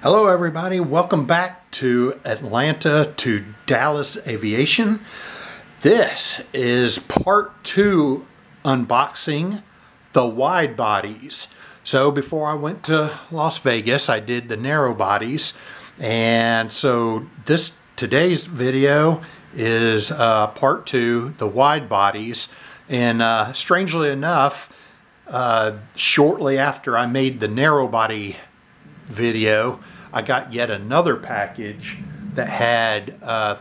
Hello everybody, welcome back to Atlanta to Dallas Aviation. This is part two unboxing the wide bodies. So before I went to Las Vegas, I did the narrow bodies. And so this today's video is uh, part two, the wide bodies. And uh, strangely enough, uh, shortly after I made the narrow body video, I got yet another package that had uh,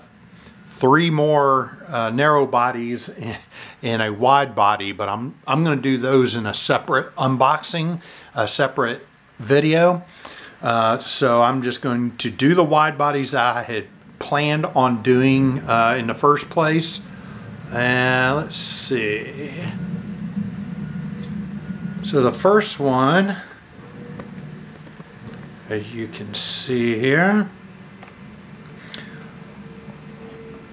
three more uh, narrow bodies and a wide body, but I'm, I'm going to do those in a separate unboxing, a separate video. Uh, so I'm just going to do the wide bodies that I had planned on doing uh, in the first place. And let's see. So the first one as you can see here,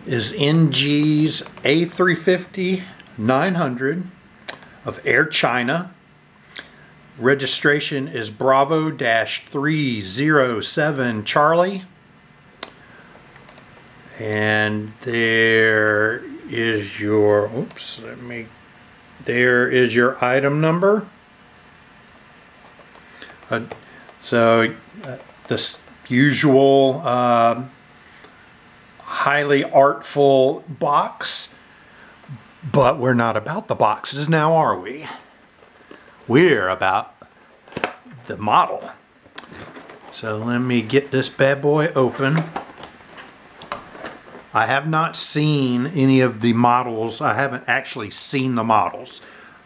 is NG's A350 900 of Air China. Registration is Bravo-307 Charlie. And there is your, oops, let me, there is your item number. Uh, so uh, the usual uh, highly artful box, but we're not about the boxes now, are we? We're about the model. So let me get this bad boy open. I have not seen any of the models. I haven't actually seen the models.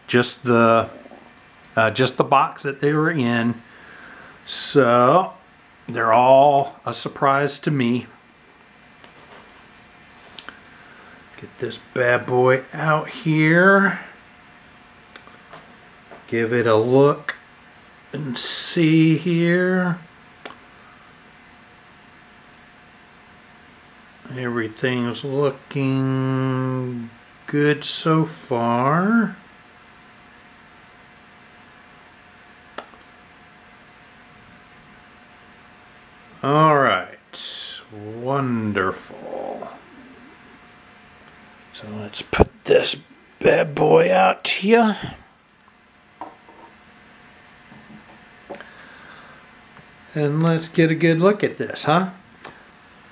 Just the uh, just the box that they were in so they're all a surprise to me. Get this bad boy out here. Give it a look and see here. Everything's looking good so far. All right, wonderful. So let's put this bad boy out here. And let's get a good look at this, huh?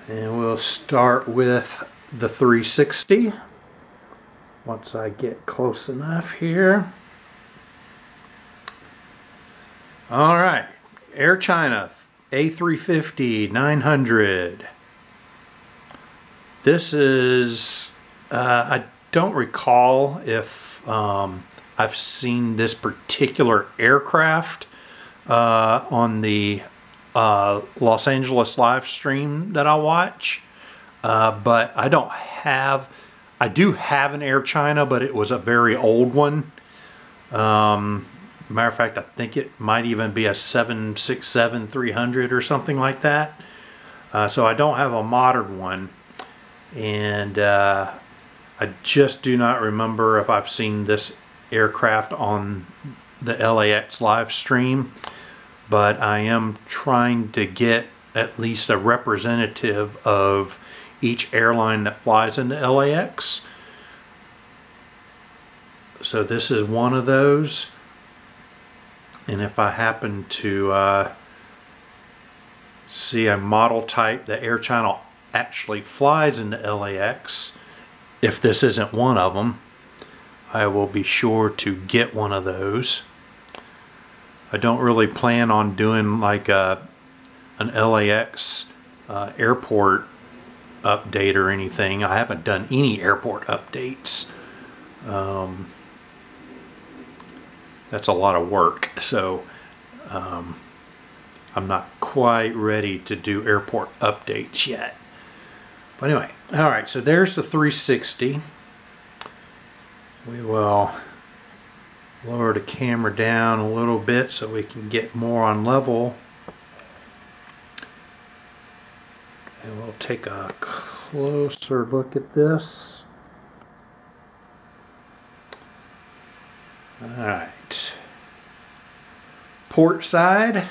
And we'll start with the 360. Once I get close enough here. All right, Air China a350 900. This is, uh, I don't recall if um, I've seen this particular aircraft uh, on the uh, Los Angeles live stream that I watch, uh, but I don't have, I do have an Air China, but it was a very old one. Um, Matter of fact, I think it might even be a 767 300 or something like that. Uh, so I don't have a modern one. And uh, I just do not remember if I've seen this aircraft on the LAX live stream. But I am trying to get at least a representative of each airline that flies into LAX. So this is one of those. And if I happen to uh, see a model type that Air China actually flies into LAX, if this isn't one of them, I will be sure to get one of those. I don't really plan on doing like a, an LAX uh, airport update or anything. I haven't done any airport updates. Um, that's a lot of work. So um, I'm not quite ready to do airport updates yet. But anyway, all right, so there's the 360. We will lower the camera down a little bit so we can get more on level. And we'll take a closer look at this. All right. Port side.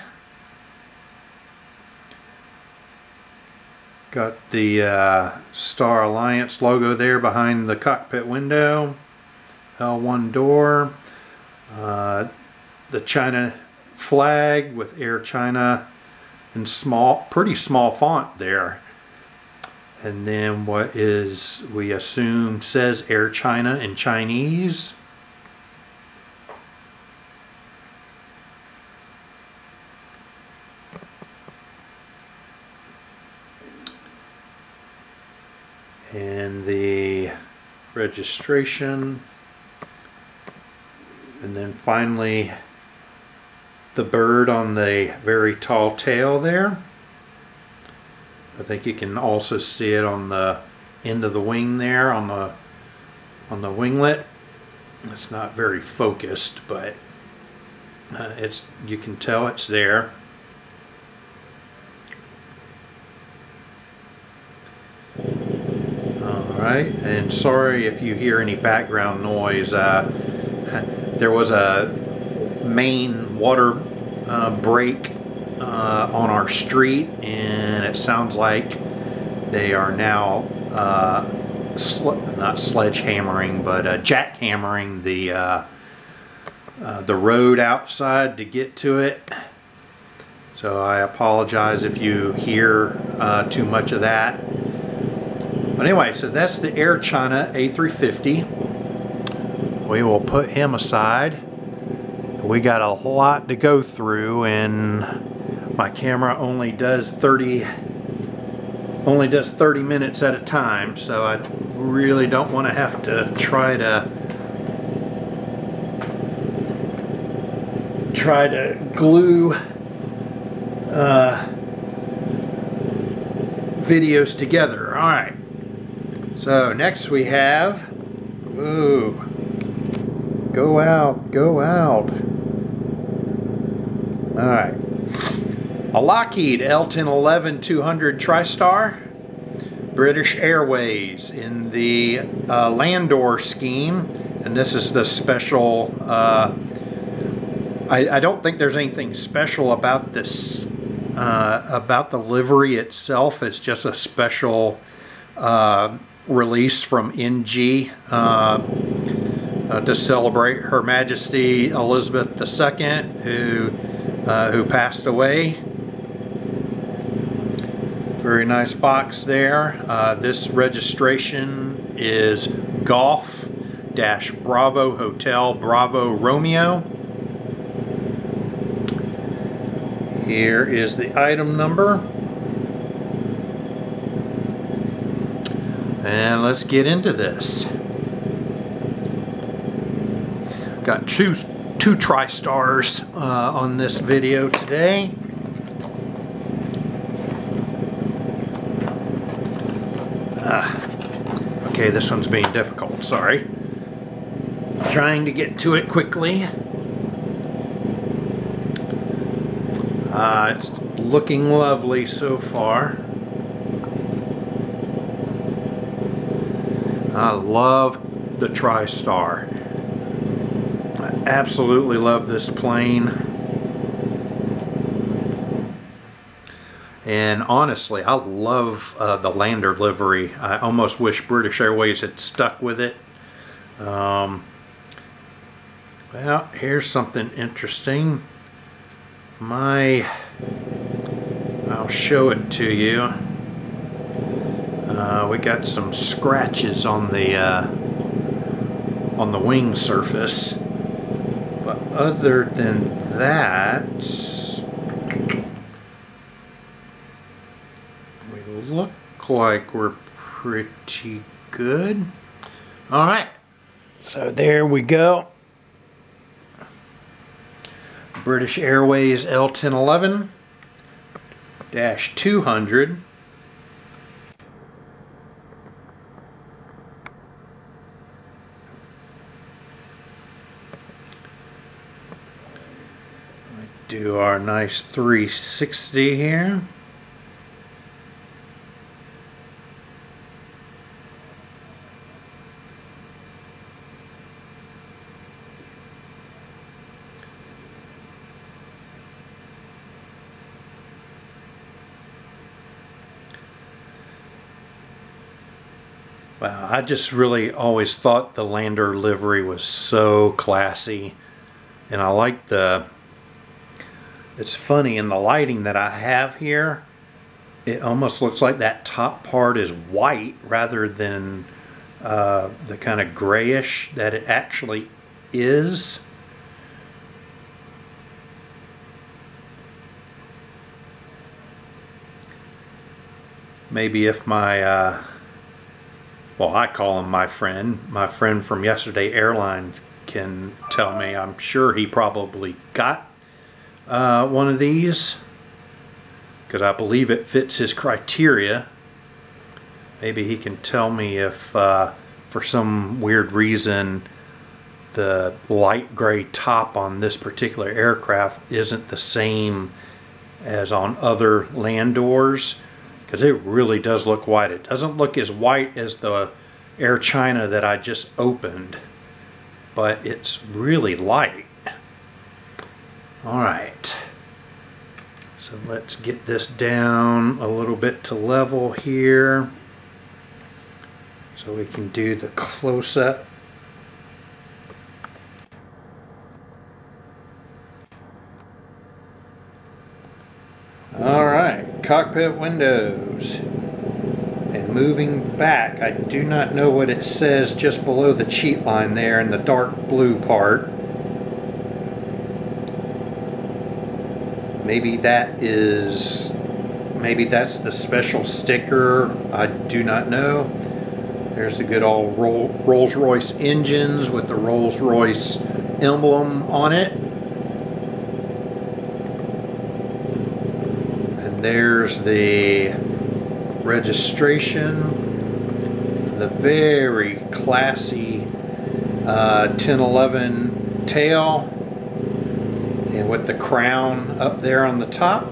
Got the uh, Star Alliance logo there behind the cockpit window. L1 door. Uh, the China flag with Air China in small, pretty small font there. And then what is, we assume, says Air China in Chinese. And the registration. And then finally the bird on the very tall tail there. I think you can also see it on the end of the wing there on the on the winglet. It's not very focused but uh, it's you can tell it's there right? And sorry if you hear any background noise. Uh, there was a main water uh, break uh, on our street and it sounds like they are now uh, sl not sledgehammering but uh, jackhammering the uh, the road outside to get to it. So I apologize if you hear too much of that but anyway, so that's the Air China A350. We will put him aside. We got a lot to go through and my camera only does 30 only does 30 minutes at a time, so I really don't want to have to try to try to glue uh, videos together. All right. So next we have, ooh, go out, go out. All right, a Lockheed L1011 200 TriStar, British Airways in the uh, Landor scheme, and this is the special. Uh, I, I, don't think there's anything special about this uh, about the livery itself. It's just a special uh, release from NG uh, uh, to celebrate Her Majesty Elizabeth II, who uh, who passed away. Very nice box there. Uh, this registration is Golf Dash Bravo Hotel Bravo Romeo. Here is the item number. And let's get into this. Got two, two TriStars uh, on this video today. Uh, okay, this one's being difficult, sorry. Trying to get to it quickly. Uh, it's looking lovely so far. I love the TriStar. I absolutely love this plane. And honestly, I love uh, the Landor livery. I almost wish British Airways had stuck with it. Um, well, here's something interesting. My, I'll show it to you. Uh, we got some scratches on the uh, on the wing surface, but other than that, we look like we're pretty good. All right, so there we go. British Airways L1011 dash 200 our nice 360 here. Wow, I just really always thought the Landor livery was so classy. And I like the, it's funny, in the lighting that I have here, it almost looks like that top part is white rather than uh, the kind of grayish that it actually is. Maybe if my, uh, well, I call him my friend, my friend from yesterday airline can tell me. I'm sure he probably got uh, one of these because I believe it fits his criteria. Maybe he can tell me if uh, for some weird reason the light gray top on this particular aircraft isn't the same as on other Landors because it really does look white. It doesn't look as white as the Air China that I just opened, but it's really light. All right. So let's get this down a little bit to level here so we can do the close-up. All right, cockpit windows. And moving back, I do not know what it says just below the cheat line there in the dark blue part. Maybe that is, maybe that's the special sticker. I do not know. There's the good old Rolls-Royce engines with the Rolls-Royce emblem on it. And there's the registration. The very classy uh, 1011 tail and with the crown up there on the top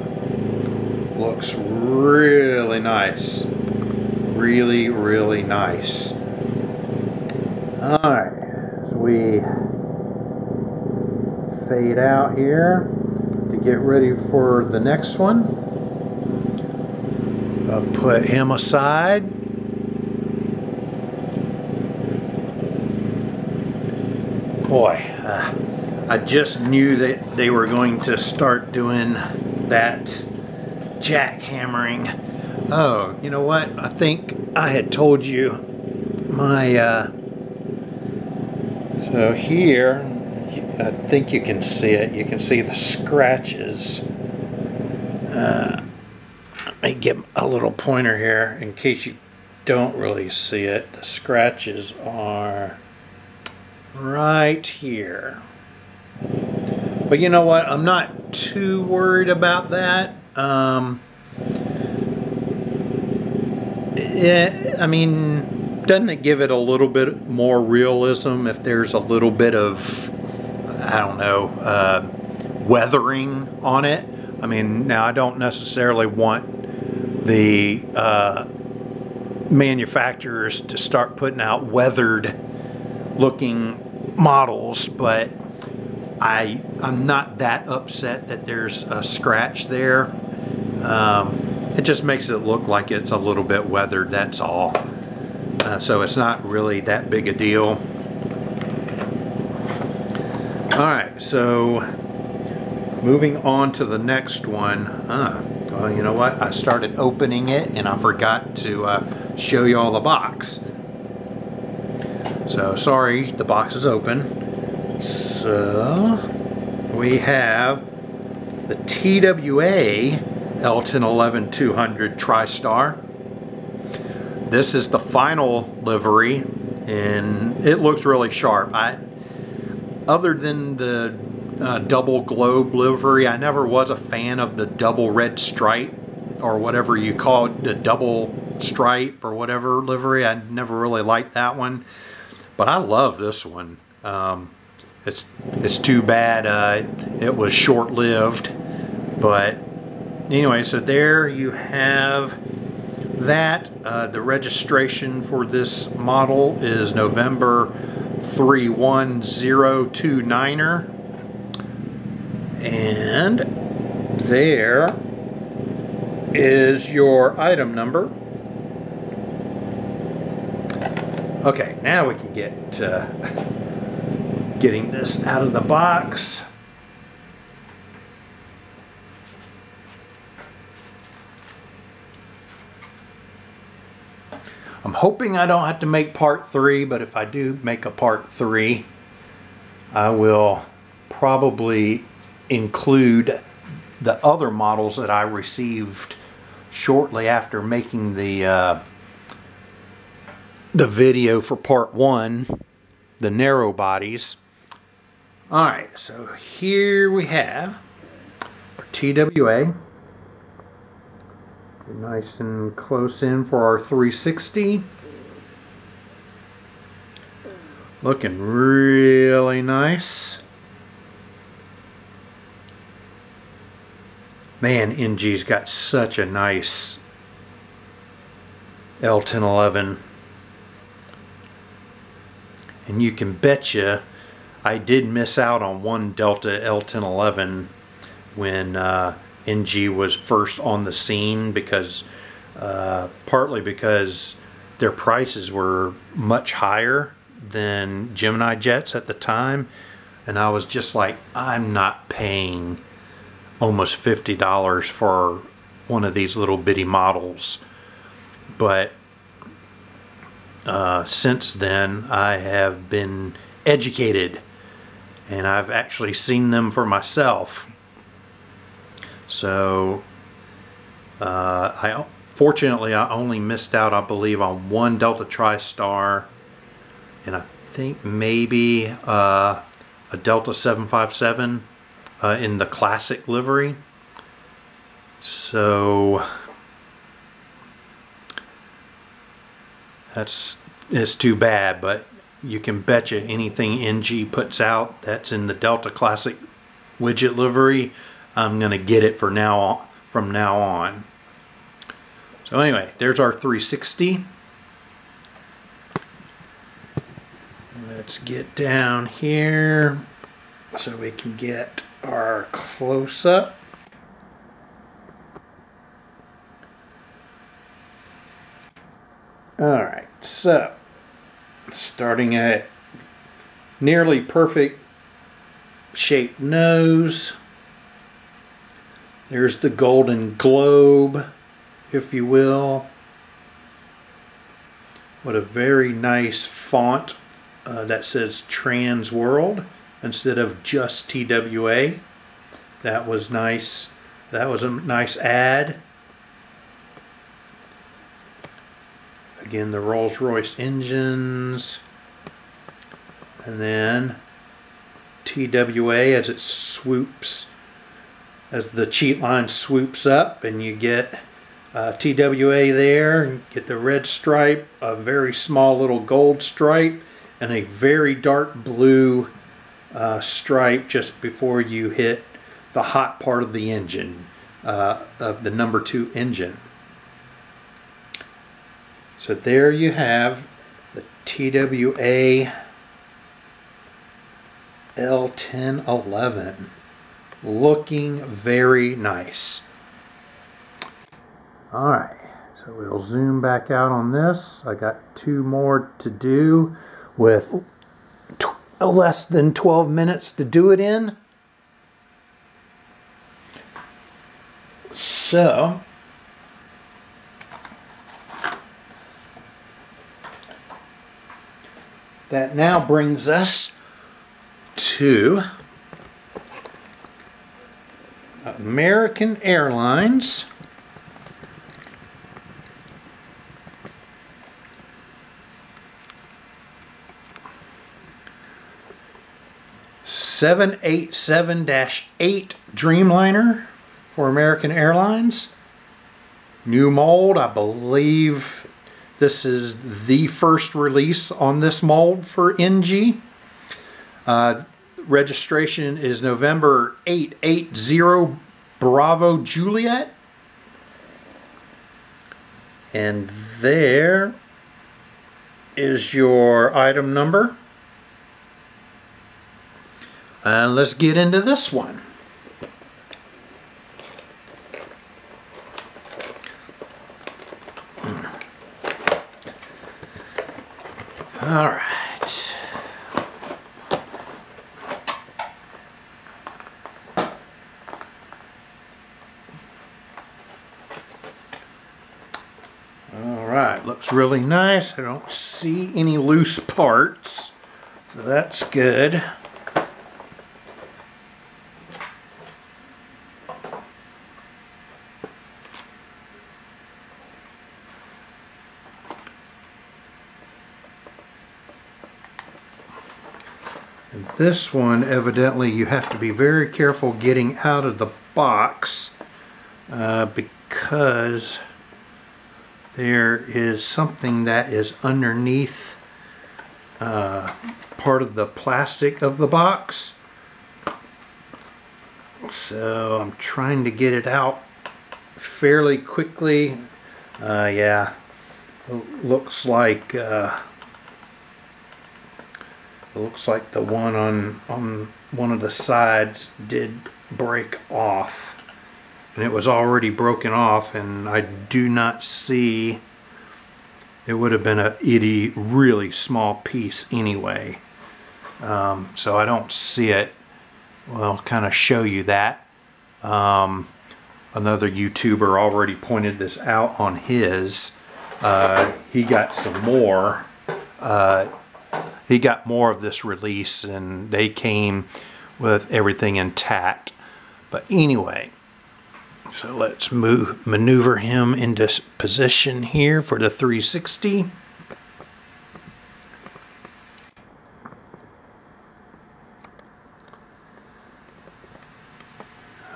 looks really nice. Really really nice. Alright so we fade out here to get ready for the next one. I'll put him aside. Boy. uh, I just knew that they were going to start doing that jackhammering. Oh, you know what? I think I had told you my, uh, so here, I think you can see it. You can see the scratches. Uh, let me get a little pointer here in case you don't really see it. The scratches are right here. But you know what? I'm not too worried about that. Um, it, I mean, doesn't it give it a little bit more realism if there's a little bit of, I don't know, uh, weathering on it? I mean, now I don't necessarily want the uh, manufacturers to start putting out weathered looking models, but I, I'm not that upset that there's a scratch there. Um, it just makes it look like it's a little bit weathered, that's all. Uh, so it's not really that big a deal. Alright, so moving on to the next one. Uh, well, you know what? I started opening it and I forgot to uh, show you all the box. So sorry, the box is open. So we have the TWA L1011 200 TriStar. This is the final livery and it looks really sharp. I, other than the uh, double globe livery, I never was a fan of the double red stripe or whatever you call it, the double stripe or whatever livery. I never really liked that one, but I love this one. Um, it's it's too bad uh, it was short-lived, but anyway, so there you have that. Uh, the registration for this model is November 31029er. And there is your item number. Okay, now we can get uh, getting this out of the box. I'm hoping I don't have to make part three, but if I do make a part three, I will probably include the other models that I received shortly after making the uh, the video for part one, the narrow bodies. All right, so here we have our TWA. Nice and close in for our 360. Looking really nice. Man, NG's got such a nice L1011. And you can betcha I did miss out on one Delta L1011 when uh, NG was first on the scene because uh, partly because their prices were much higher than Gemini jets at the time. And I was just like I'm not paying almost $50 for one of these little bitty models. But uh, since then I have been educated and I've actually seen them for myself so uh, I fortunately I only missed out I believe on one Delta TriStar and I think maybe uh, a Delta 757 uh, in the classic livery. So that's it's too bad, but you can betcha anything NG puts out that's in the Delta Classic widget livery I'm going to get it for now on, from now on. So anyway, there's our 360. Let's get down here so we can get our close-up. Alright, so starting at nearly perfect shaped nose. There's the golden globe, if you will. What a very nice font uh, that says Trans World instead of just TWA. That was nice. That was a nice ad. Again, the Rolls-Royce engines. And then TWA as it swoops as the cheat line swoops up and you get uh, TWA there, and get the red stripe, a very small little gold stripe, and a very dark blue uh, stripe just before you hit the hot part of the engine, uh, of the number two engine. So there you have the TWA L1011 looking very nice. All right, so we'll zoom back out on this. I got two more to do with less than 12 minutes to do it in. So, that now brings us to American Airlines. Seven eight seven eight Dreamliner for American Airlines. New mold, I believe this is the first release on this mold for NG. Uh, registration is November 880 Bravo Juliet. And there is your item number. And let's get into this one. All right. All right, looks really nice. I don't see any loose parts, so that's good. And this one, evidently, you have to be very careful getting out of the box uh, because there is something that is underneath uh, part of the plastic of the box. So I'm trying to get it out fairly quickly. Uh, yeah, looks like uh, it looks like the one on on one of the sides did break off. And it was already broken off and I do not see it would have been a itty really small piece anyway. Um, so I don't see it. Well kind of show you that. Um, another YouTuber already pointed this out on his. Uh, he got some more. Uh, he got more of this release and they came with everything intact but anyway so let's move, maneuver him into position here for the 360.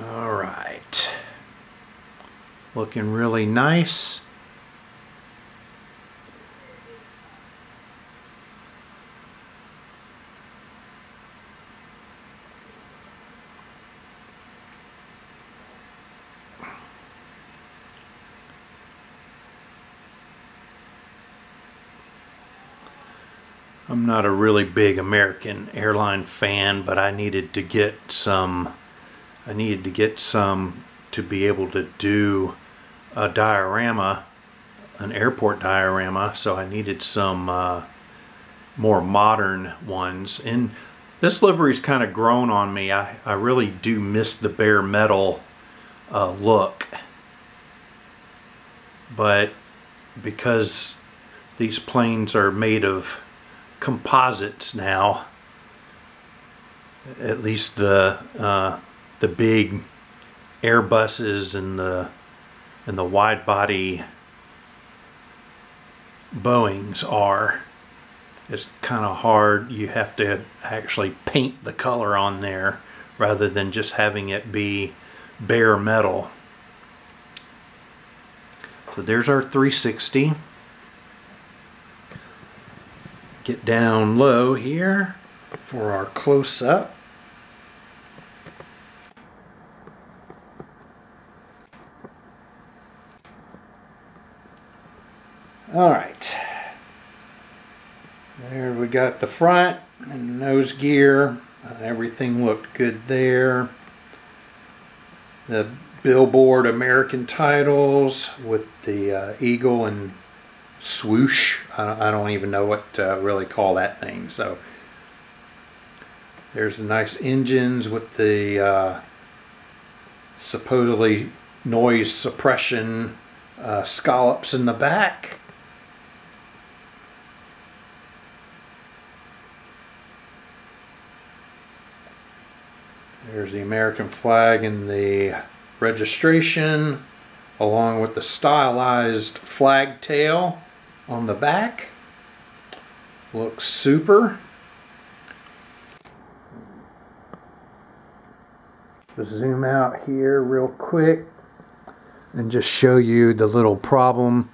All right. Looking really nice. Not a really big American airline fan, but I needed to get some I needed to get some to be able to do a diorama, an airport diorama, so I needed some uh, more modern ones. And this livery's kind of grown on me. I, I really do miss the bare metal uh, look. But because these planes are made of composites now. At least the uh, the big Airbuses and the and the wide body Boeings are. It's kind of hard. You have to actually paint the color on there rather than just having it be bare metal. So there's our 360 get down low here for our close-up. All right. There we got the front and nose gear. Uh, everything looked good there. The billboard American titles with the uh, eagle and swoosh. I don't even know what to really call that thing. So there's the nice engines with the uh, supposedly noise suppression uh, scallops in the back. There's the American flag and the registration along with the stylized flag tail on the back. Looks super. Just zoom out here real quick and just show you the little problem.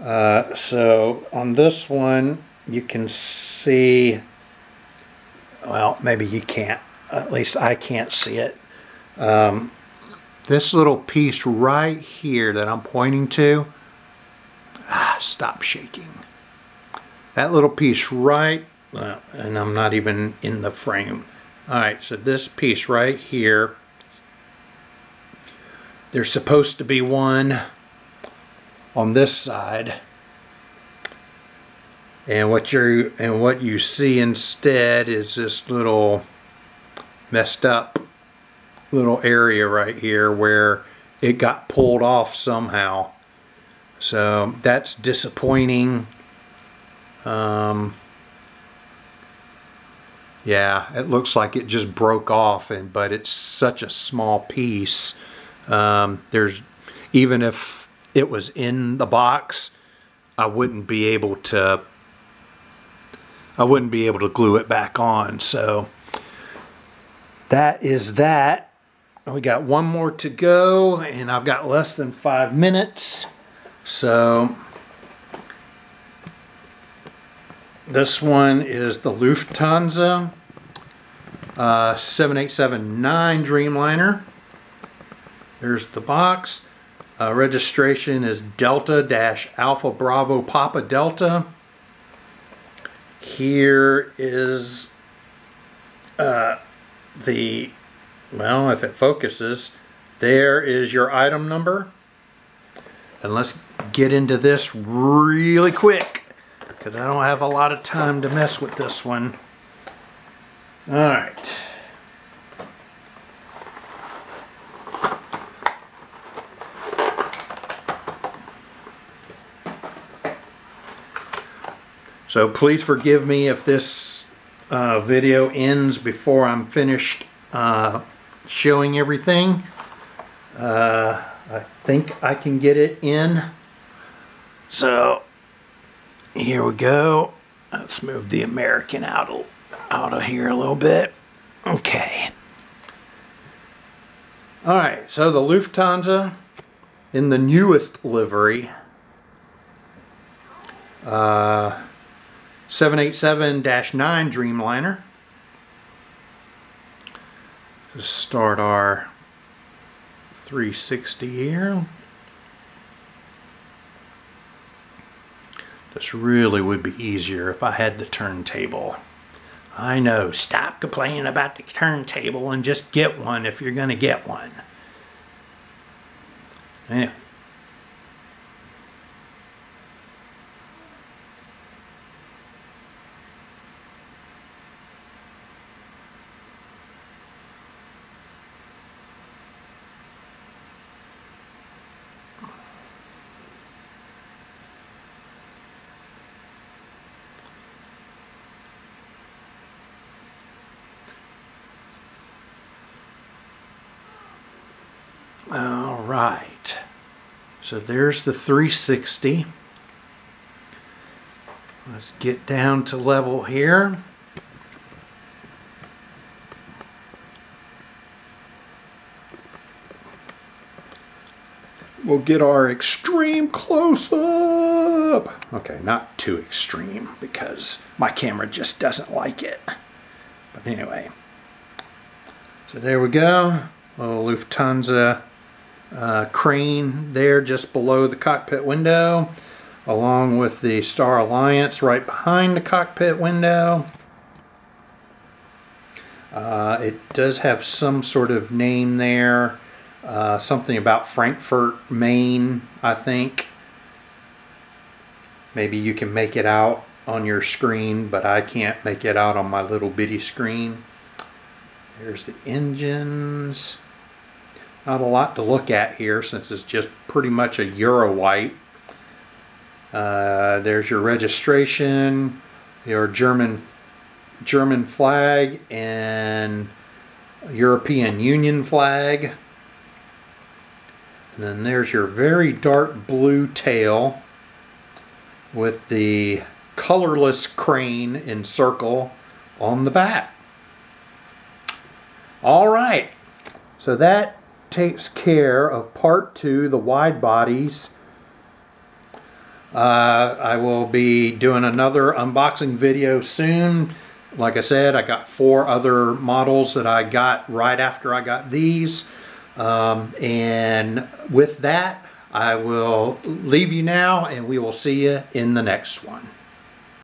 Uh, so on this one, you can see, well, maybe you can't, at least I can't see it. Um, this little piece right here that I'm pointing to, Ah, stop shaking. That little piece right, uh, and I'm not even in the frame. All right, so this piece right here, there's supposed to be one on this side. And what you and what you see instead is this little messed up little area right here where it got pulled off somehow. So that's disappointing. Um, yeah, it looks like it just broke off, and but it's such a small piece. Um, there's even if it was in the box, I wouldn't be able to. I wouldn't be able to glue it back on. So that is that. We got one more to go, and I've got less than five minutes. So This one is the Lufthansa uh, 7879 Dreamliner. There's the box. Uh, registration is Delta dash Alpha Bravo Papa Delta. Here is uh, the, well, if it focuses, there is your item number. And let's get into this really quick because I don't have a lot of time to mess with this one. All right. So please forgive me if this uh, video ends before I'm finished uh, showing everything. Uh, I think I can get it in. So here we go. Let's move the American out of, out of here a little bit. Okay. All right, so the Lufthansa in the newest livery, uh, 787-9 Dreamliner. Just start our 360 here. This really would be easier if I had the turntable. I know, stop complaining about the turntable and just get one if you're going to get one. Anyway. All right. So there's the 360. Let's get down to level here. We'll get our extreme close-up. Okay, not too extreme because my camera just doesn't like it. But anyway. So there we go. Little Lufthansa uh, crane there just below the cockpit window along with the Star Alliance right behind the cockpit window. Uh, it does have some sort of name there, uh, something about Frankfurt, Main, I think. Maybe you can make it out on your screen, but I can't make it out on my little bitty screen. There's the engines. Not a lot to look at here since it's just pretty much a Euro white. Uh, there's your registration, your German German flag and European Union flag. And then there's your very dark blue tail with the colorless crane in circle on the back. All right, so that takes care of part two, the wide bodies. Uh, I will be doing another unboxing video soon. Like I said, I got four other models that I got right after I got these. Um, and with that, I will leave you now and we will see you in the next one.